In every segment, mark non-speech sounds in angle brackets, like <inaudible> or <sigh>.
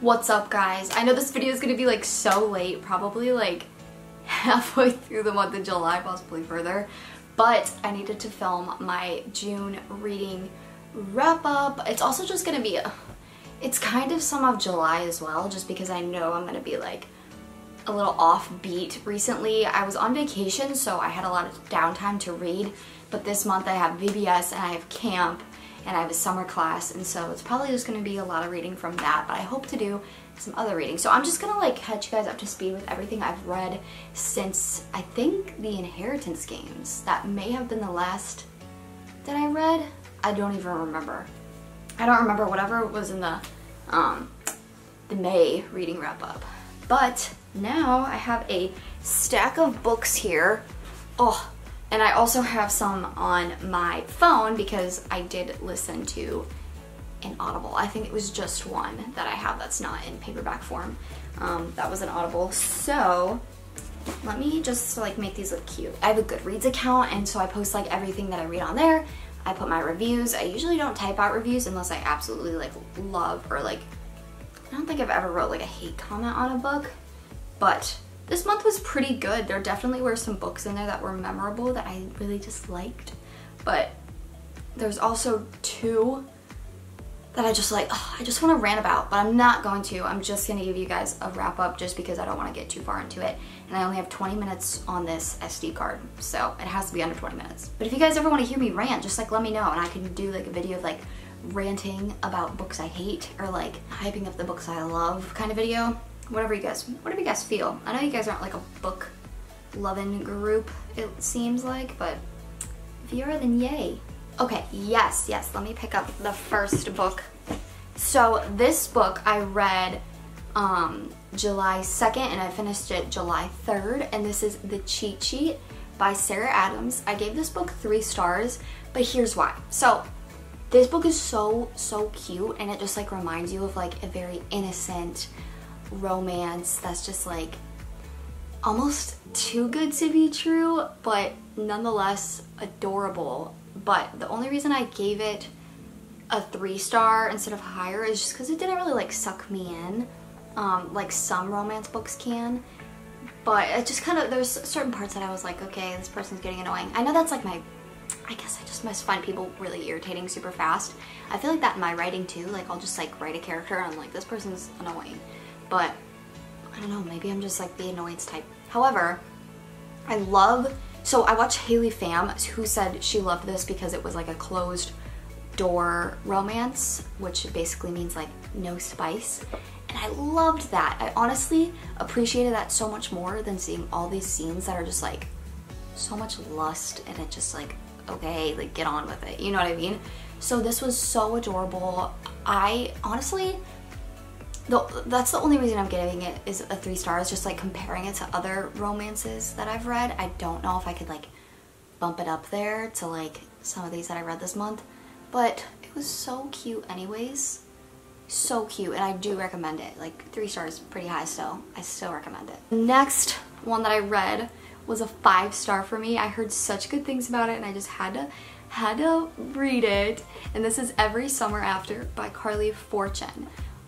What's up guys? I know this video is gonna be like so late, probably like <laughs> halfway through the month of July, possibly further, but I needed to film my June reading wrap up. It's also just gonna be, a, <sighs> it's kind of some of July as well, just because I know I'm gonna be like a little offbeat recently. I was on vacation, so I had a lot of downtime to read, but this month I have VBS and I have camp and I have a summer class, and so it's probably just gonna be a lot of reading from that, but I hope to do some other reading. So I'm just gonna like catch you guys up to speed with everything I've read since I think the Inheritance Games. That may have been the last that I read. I don't even remember. I don't remember whatever was in the um, the May reading wrap up. But now I have a stack of books here. Oh, and I also have some on my phone because I did listen to an Audible. I think it was just one that I have that's not in paperback form. Um, that was an Audible. So let me just like make these look cute. I have a Goodreads account and so I post like everything that I read on there. I put my reviews. I usually don't type out reviews unless I absolutely like love or like, I don't think I've ever wrote like a hate comment on a book, but this month was pretty good. There definitely were some books in there that were memorable that I really just liked, but there's also two that I just like, I just want to rant about, but I'm not going to. I'm just going to give you guys a wrap up just because I don't want to get too far into it. And I only have 20 minutes on this SD card, so it has to be under 20 minutes. But if you guys ever want to hear me rant, just like let me know and I can do like a video of like ranting about books I hate or like hyping up the books I love kind of video. Whatever you guys, whatever you guys feel. I know you guys aren't like a book loving group, it seems like, but if you are, then yay. Okay, yes, yes, let me pick up the first book. So this book I read um, July 2nd and I finished it July 3rd and this is The Cheat Sheet by Sarah Adams. I gave this book three stars, but here's why. So this book is so, so cute and it just like reminds you of like a very innocent romance that's just like almost too good to be true, but nonetheless adorable. But the only reason I gave it a three star instead of higher is just because it didn't really like suck me in um, like some romance books can. But it just kind of there's certain parts that I was like okay this person's getting annoying. I know that's like my I guess I just must find people really irritating super fast. I feel like that in my writing too like I'll just like write a character and I'm like this person's annoying but I don't know maybe I'm just like the annoyance type however I love so I watched Haley Pham who said she loved this because it was like a closed door romance, which basically means like no spice. And I loved that. I honestly appreciated that so much more than seeing all these scenes that are just like so much lust and it just like, okay, like get on with it. You know what I mean? So this was so adorable. I honestly, the, that's the only reason I'm giving it is a three stars, just like comparing it to other romances that I've read. I don't know if I could like bump it up there to like some of these that I read this month, but it was so cute anyways. So cute, and I do recommend it. Like three stars, pretty high still. I still recommend it. Next one that I read was a five star for me. I heard such good things about it and I just had to had to read it. And this is Every Summer After by Carley Fortune.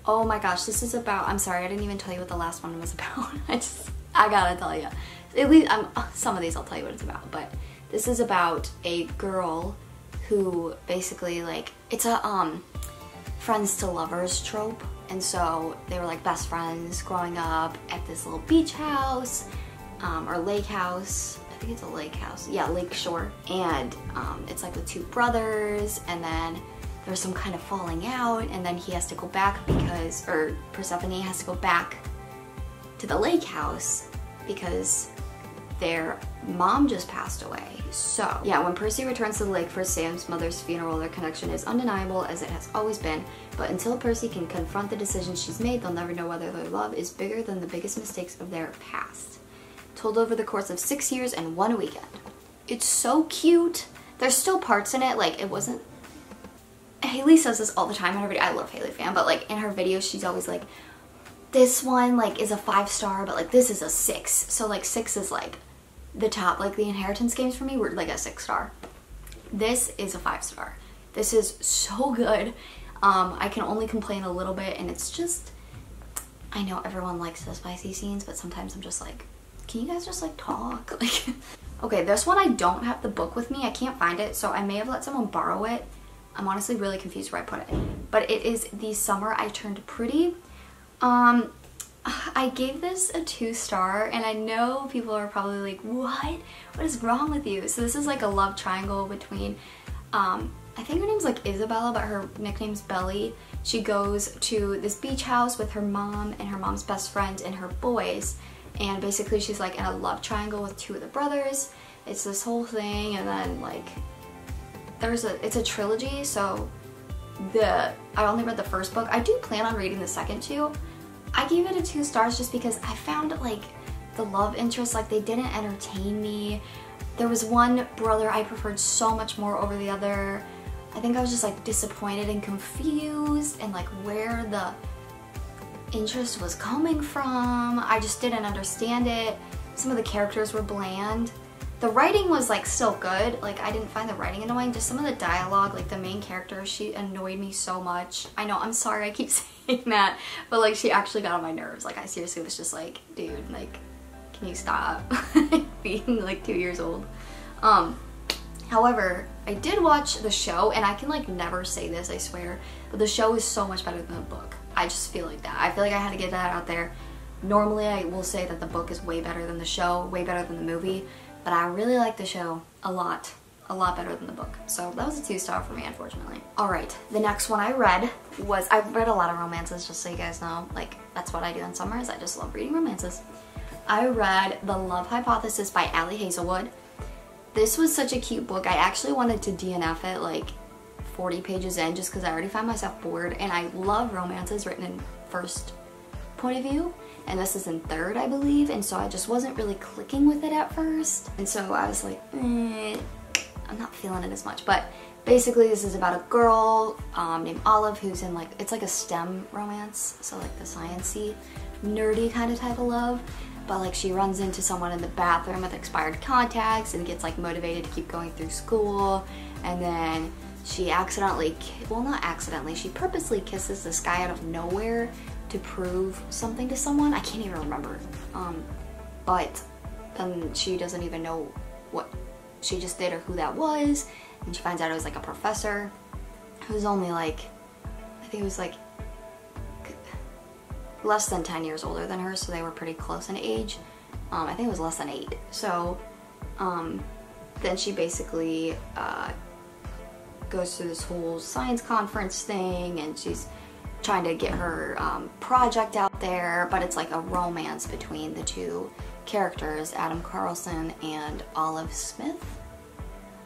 Oh my gosh, this is about, I'm sorry, I didn't even tell you what the last one was about. <laughs> I just, I gotta tell you. At least, um, some of these I'll tell you what it's about, but this is about a girl who basically like, it's a um, friends to lovers trope. And so they were like best friends growing up at this little beach house um, or lake house. I think it's a lake house. Yeah, lake shore. And um, it's like with two brothers and then there's some kind of falling out and then he has to go back because, or Persephone has to go back to the lake house because their mom just passed away. So yeah, when Percy returns to the lake for Sam's mother's funeral, their connection is undeniable as it has always been. But until Percy can confront the decisions she's made, they'll never know whether their love is bigger than the biggest mistakes of their past. Told over the course of six years and one weekend. It's so cute. There's still parts in it, like it wasn't Haley says this all the time in her video. I love Haley Pham, but like in her videos, she's always like, this one like is a five star, but like this is a six. So like six is like the top. Like the inheritance games for me were like a six star. This is a five star. This is so good. Um, I can only complain a little bit and it's just, I know everyone likes the spicy scenes, but sometimes I'm just like, can you guys just like talk? <laughs> Like, <laughs> okay, this one I don't have the book with me. I can't find it, so I may have let someone borrow it. I'm honestly really confused where I put it. But it is The Summer I Turned Pretty. Um, I gave this a two star and I know people are probably like, what? What is wrong with you? So this is like a love triangle between, um, I think her name's like Isabella, but her nickname's Belly. She goes to this beach house with her mom and her mom's best friend and her boys and basically she's like in a love triangle with two of the brothers. It's this whole thing and then like there's a it's a trilogy so the I only read the first book. I do plan on reading the second two. I gave it a two stars just because I found like the love interest like they didn't entertain me. There was one brother I preferred so much more over the other. I think I was just like disappointed and confused and like where the interest was coming from. I just didn't understand it. Some of the characters were bland. The writing was like still good. Like I didn't find the writing annoying. Just some of the dialogue, like the main character, she annoyed me so much. I know, I'm sorry I keep <laughs> saying that, but like she actually got on my nerves. Like I seriously was just like, dude, like, can you stop <laughs> being like two years old? Um, however, I did watch the show and I can like never say this, I swear, but the show is so much better than the book. I just feel like that. I feel like I had to get that out there. Normally I will say that the book is way better than the show, way better than the movie, but I really like the show a lot. A lot better than the book. So that was a two star for me, unfortunately. All right, the next one I read was, I've read a lot of romances, just so you guys know. Like, that's what I do in summers. I just love reading romances. I read The Love Hypothesis by Ali Hazelwood. This was such a cute book. I actually wanted to DNF it like 40 pages in just because I already found myself bored and I love romances written in first point of view and this is in third I believe and so I just wasn't really clicking with it at first. And so I was like eh, I'm not feeling it as much. But basically this is about a girl um, named Olive who's in like it's like a STEM romance so like the sciencey nerdy kind of type of love. But like she runs into someone in the bathroom with expired contacts and gets like motivated to keep going through school. And then she accidentally, well not accidentally, she purposely kisses this guy out of nowhere to prove something to someone. I can't even remember. Um, but then she doesn't even know what she just did or who that was. And she finds out it was like a professor who's only like, I think it was like less than 10 years older than her, so they were pretty close in age. Um, I think it was less than eight. So um, then she basically uh, goes through this whole science conference thing and she's trying to get her um, project out there, but it's like a romance between the two characters, Adam Carlsen and Olive Smith.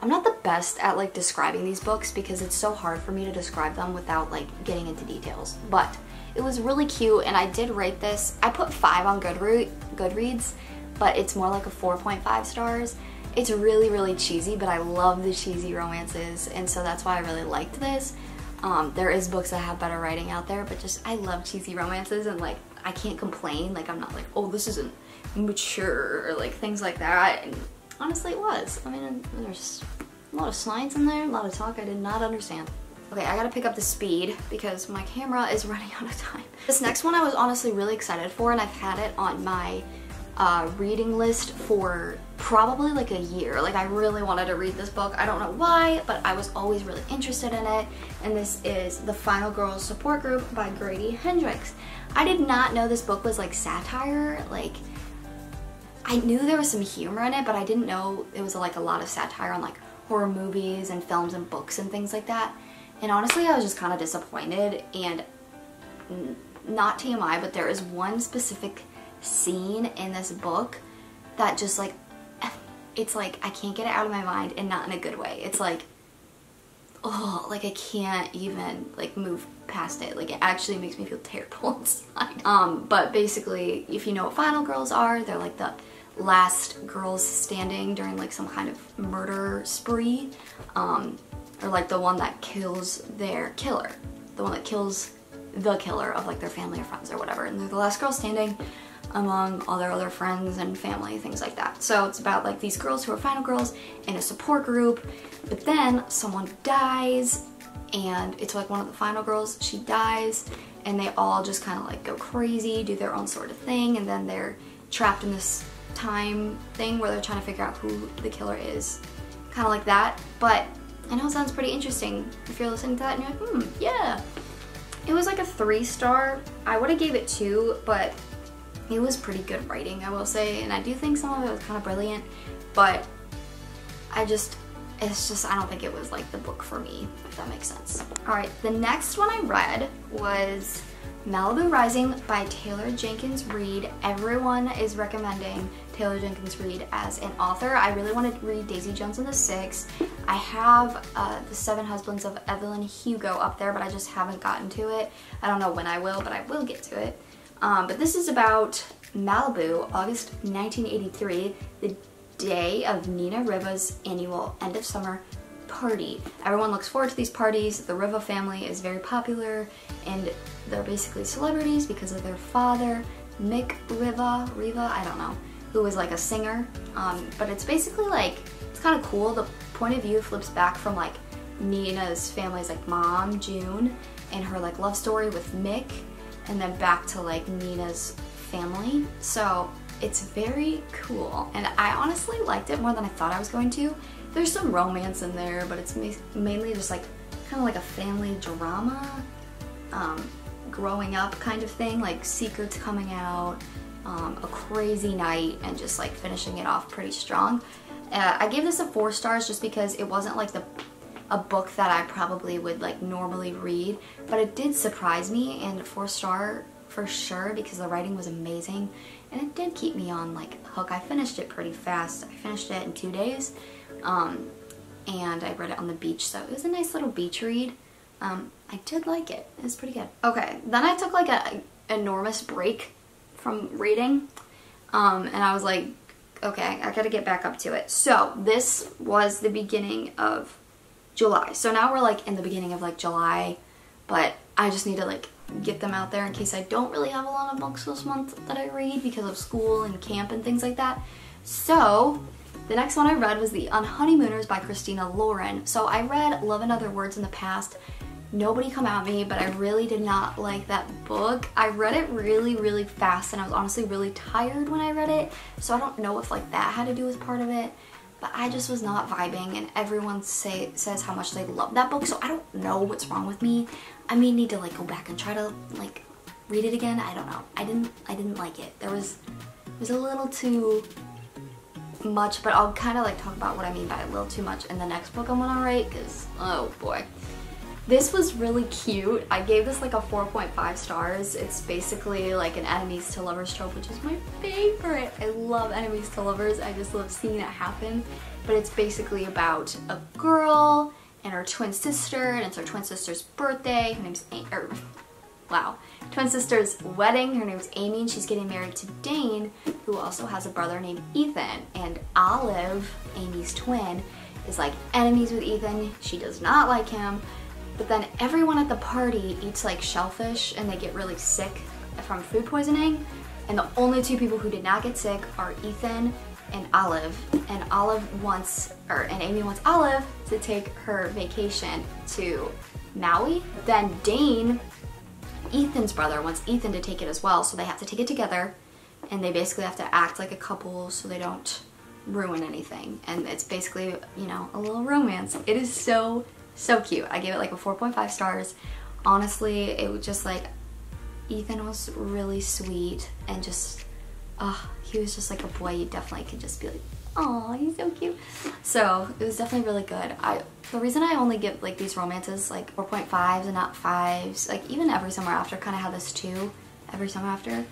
I'm not the best at like describing these books because it's so hard for me to describe them without like getting into details, but it was really cute and I did rate this. I put 5 on Goodreads, but it's more like a 4.5 stars it's really, really cheesy, but I love the cheesy romances, and so that's why I really liked this. Um, there is books that have better writing out there, but just I love cheesy romances, and like I can't complain. Like I'm not like, oh, this isn't mature or like things like that. And honestly, it was. I mean, there's a lot of science in there, a lot of talk I did not understand. Okay, I gotta pick up the speed because my camera is <laughs> running out of time. This next one I was honestly really excited for and I've had it on my uh, reading list for probably like a year. Like I really wanted to read this book. I don't know why, but I was always really interested in it. And this is The Final Girls Support Group by Grady Hendrix. I did not know this book was like satire. Like I knew there was some humor in it, but I didn't know it was like a lot of satire on like horror movies and films and books and things like that. And honestly, I was just kind of disappointed and not TMI, but there is one specific scene in this book that just like <laughs> it's like I can't get it out of my mind and not in a good way. It's like oh, like I can't even like move past it. Like it actually makes me feel <laughs> terrible inside. Um, but basically, if you know what Final Girls are, they're like the last girls standing during like some kind of murder spree. Um, or like the one that kills their killer. The one that kills the killer of like their family or friends or whatever. And they're the last girl standing among all their other friends and family, things like that. So it's about like these girls who are final girls in a support group, but then someone dies and it's like one of the final girls, she dies and they all just kind of like go crazy, do their own sort of thing, and then they're trapped in this time thing where they're trying to figure out who the killer is. Kind of like that, but I know it sounds pretty interesting if you're listening to that and you're like, hmm, yeah. It was like a three star. I would have gave it two, but it was pretty good writing, I will say, and I do think some of it was kind of brilliant, but I just, it's just, I don't think it was like the book for me, if that makes sense. All right, the next one I read was Malibu Rising by Taylor Jenkins Reid. Everyone is recommending Taylor Jenkins Reid as an author. I really want to read Daisy Jones and the Six. I have uh, The Seven Husbands of Evelyn Hugo up there, but I just haven't gotten to it. I don't know when I will, but I will get to it. Um, but this is about Malibu, August 1983, the day of Nina Riva's annual end of summer party. Everyone looks forward to these parties. The Riva family is very popular and they're basically celebrities because of their father, Mick Riva, Riva, I don't know, who was like a singer. Um, but it's basically like, it's kind of cool. The point of view flips back from like Nina's family's like mom, June, and her like love story with Mick, and then back to like Nina's family. So it's very cool. And I honestly liked it more than I thought I was going to. There's some romance in there, but it's mainly just like kind of like a family drama, um, growing up kind of thing, like secrets coming out, um, a crazy night, and just like finishing it off pretty strong. Uh, I gave this a four stars just because it wasn't like the a book that I probably would like normally read, but it did surprise me and four star for sure because the writing was amazing and it did keep me on like hook. I finished it pretty fast. I finished it in two days um, and I read it on the beach so it was a nice little beach read. Um, I did like it. It was pretty good. Okay, then I took like an enormous break from reading um, and I was like, okay, I gotta get back up to it. So this was the beginning of July. So now we're like in the beginning of like July, but I just need to like get them out there in case I don't really have a lot of books this month that I read because of school and camp and things like that. So the next one I read was The Unhoneymooners by Christina Lauren. So I read Love and Other Words in the past. Nobody come at me, but I really did not like that book. I read it really, really fast and I was honestly really tired when I read it. So I don't know if like that had to do with part of it but I just was not vibing and everyone say says how much they love that book so I don't know what's wrong with me I may need to like go back and try to like read it again. I don't know. I didn't I didn't like it. There was it was a little too much, but I'll kind of like talk about what I mean by a little too much in the next book I'm gonna write because oh boy. This was really cute. I gave this like a 4.5 stars. It's basically like an enemies to lovers trope, which is my favorite. I love enemies to lovers. I just love seeing it happen. But it's basically about a girl and her twin sister, and it's her twin sister's birthday. Her name's, a er, wow, twin sister's wedding. Her name's Ami, and she's getting married to Dane, who also has a brother named Ethan. And Olive, Ami's twin, is like enemies with Ethan. She does not like him. But then everyone at the party eats like shellfish and they get really sick from food poisoning. And the only two people who did not get sick are Ethan and Olive. And Olive wants, or and Ami wants Olive to take her vacation to Maui. Then Dane, Ethan's brother, wants Ethan to take it as well. So they have to take it together and they basically have to act like a couple so they don't ruin anything. And it's basically, you know, a little romance. It is so, so cute. I gave it like a 4.5 stars. Honestly, it was just like, Ethan was really sweet and just, uh, he was just like a boy you definitely could just be like, oh, he's so cute. So it was definitely really good. I The reason I only give like these romances like 4.5s and not 5s, like even Every Summer After kind of had this too, Every Summer After.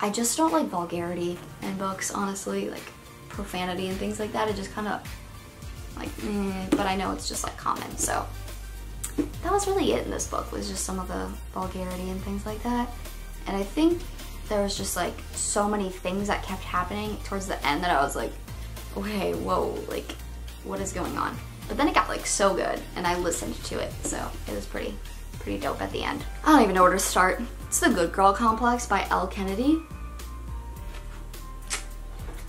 I just don't like vulgarity in books, honestly, like profanity and things like that. It just kind of like, eh, but I know it's just like common, so that was really it in this book was just some of the vulgarity and things like that. And I think there was just like so many things that kept happening towards the end that I was like, okay, whoa, like what is going on? But then it got like so good and I listened to it, so it was pretty, pretty dope at the end. I don't even know where to start. It's The Good Girl Complex by Elle Kennedy.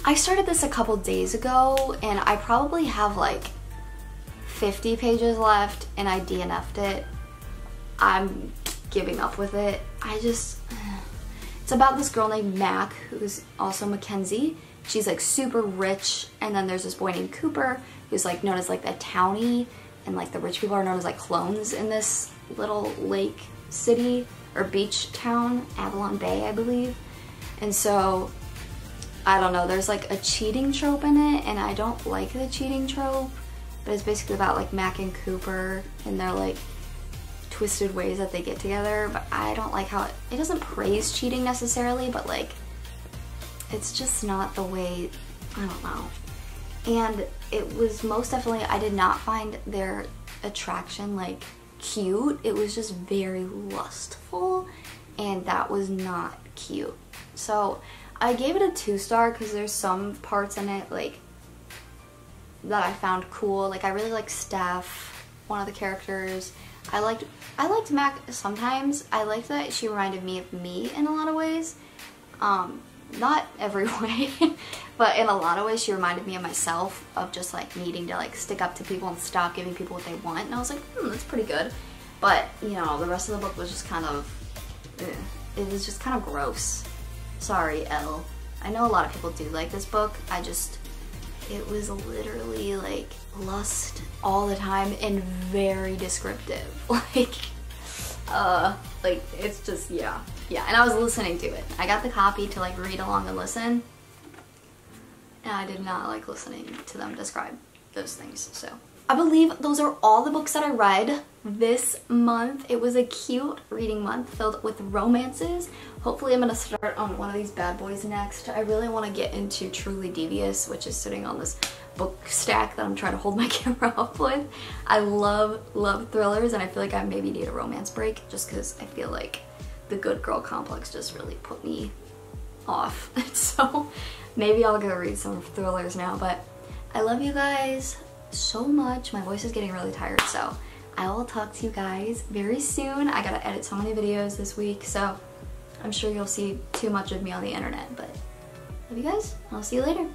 I started this a couple days ago and I probably have like 50 pages left and I DNF'd it. I'm giving up with it. I just, <sighs> it's about this girl named Mac who's also Mackenzie. She's like super rich and then there's this boy named Cooper who's like known as like the townie and like the rich people are known as like clones in this little lake city or beach town, Avalon Bay I believe. And so I don't know, there's like a cheating trope in it and I don't like the cheating trope, but it's basically about like Mac and Cooper and their like twisted ways that they get together, but I don't like how it, it doesn't praise cheating necessarily, but like it's just not the way, I don't know. And it was most definitely, I did not find their attraction like cute. It was just very lustful and that was not cute. So I gave it a two star because there's some parts in it like that I found cool. Like I really like Steph, one of the characters. I liked I liked Mac sometimes. I liked that she reminded me of me in a lot of ways. Um, not <laughs> every way, but in a lot of ways she reminded me of myself of just like needing to like stick up to people and stop giving people what they want. And I was like, hmm, that's pretty good. But, you know, the rest of the book was just kind of, eh, it was just kind of gross. Sorry, Elle. I know a lot of people do like this book. I just, it was literally like lust all the time and very descriptive. <laughs> Like, uh, like it's just, yeah. Yeah, and I was listening to it. I got the copy to like read along and listen. And I did not like listening to them describe those things, so. I believe those are all the books that I read this month. It was a cute reading month filled with romances. Hopefully I'm to start on one of these bad boys next. I really want to get into Truly Devious, which is sitting on this book stack that I'm trying to hold my <laughs> camera up with. I love, love thrillers and I feel like I maybe need a romance break just because I feel like the good girl complex just really put me off. <laughs> so maybe I'll go read some thrillers now, but I love you guys so much. My voice is getting really tired, so I will talk to you guys very soon. I gotta edit so many videos this week, so I'm sure you'll see too much of me on the internet, but love you guys. I'll see you later.